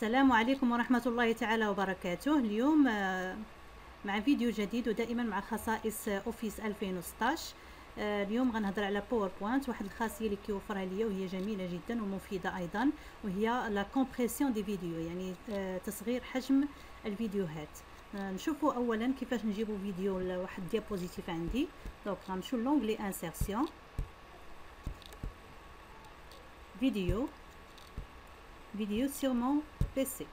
السلام عليكم ورحمة الله تعالى وبركاته. اليوم آه، مع فيديو جديد ودائما مع خصائص Office 2016 آه، اليوم غنهضر على PowerPoint واحد الخاصية اللي كيوفرها ليا وهي جميلة جدا ومفيدة أيضا وهي la compression des vidéos يعني آه، تصغير حجم الفيديوهات. نشوفوا اولا كيفاش نجيبوا فيديو لواحد diapositive عندي. donc غنمشيو l'onglet insertion vidéo vidéo mon PC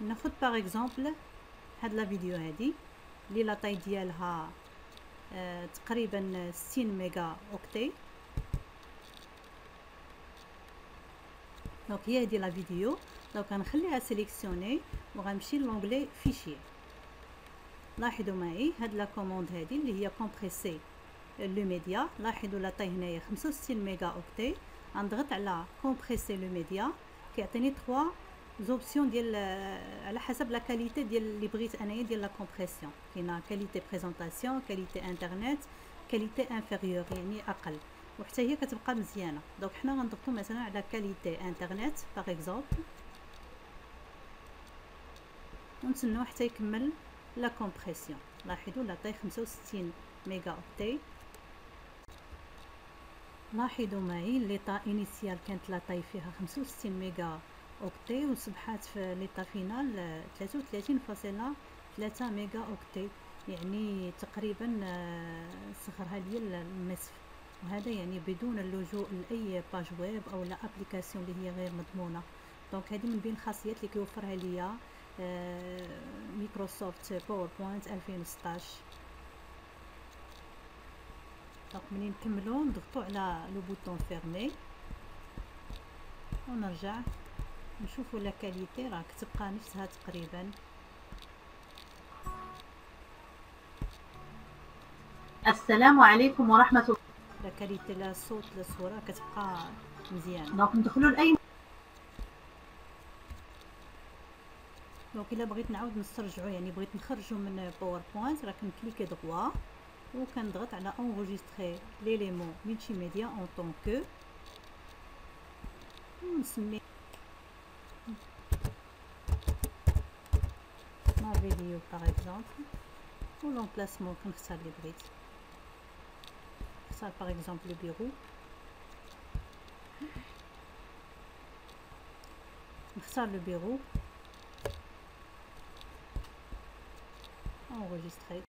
ناخذ par exemple هاد la vidéo هادي اللي la taille ديالها آه تقريبا 60 méga octets. donc هي هادي la vidéo. donc غنخليها sélectionnée وغنمشي l'onglet fichier لاحظوا معي هاد la commande هادي اللي هي compresser le média لاحظوا la taille هنايا 65 méga octets. غنضغط على compresser le média كيعطيني 3 options ديال على حسب la qualité ديال اللي بغيت انايا ديال la compression كاينة qualité présentation qualité internet qualité inférieure يعني أقل وحتى هي كتبقى مزيانه donc حنا غنضغطوا مثلا على qualité internet par exemple ونتسناو حتى يكمل la compression لاحظوا la taille 65 méga octets لاحظوا معي l'état initial كانت la taille فيها 65 méga octets وصبحات في l'état final 33.3 méga octets يعني تقريبا آه، صغرها لي النصف. وهذا يعني بدون اللجوء لأي page web أو لا application اللي هي غير مضمونة. donc هذه من بين الخاصيات اللي كيوفرها ليا Microsoft PowerPoint 2016 donc منين نكملو نضغطو على le bouton fermer ونرجع نشوفو la qualité راه كتبقى نفسها تقريبا السلام عليكم ورحمة الله la qualité لا صوت لا صورة كتبقى مزيانة دونك ندخلوا لأي دونك الا بغيت نعاود نسترجعو يعني بغيت نخرجو من باوربوينت راه كنكليكي دغوا وكنضغط على enregistrer l'élément multimédia en tant que ونسمي ما فيديو باغ اكزومبل و لومبلاسمون كنختار لي بغيت نختار باغ اكزومبل لو بيرو نختار لو بيرو enregistrer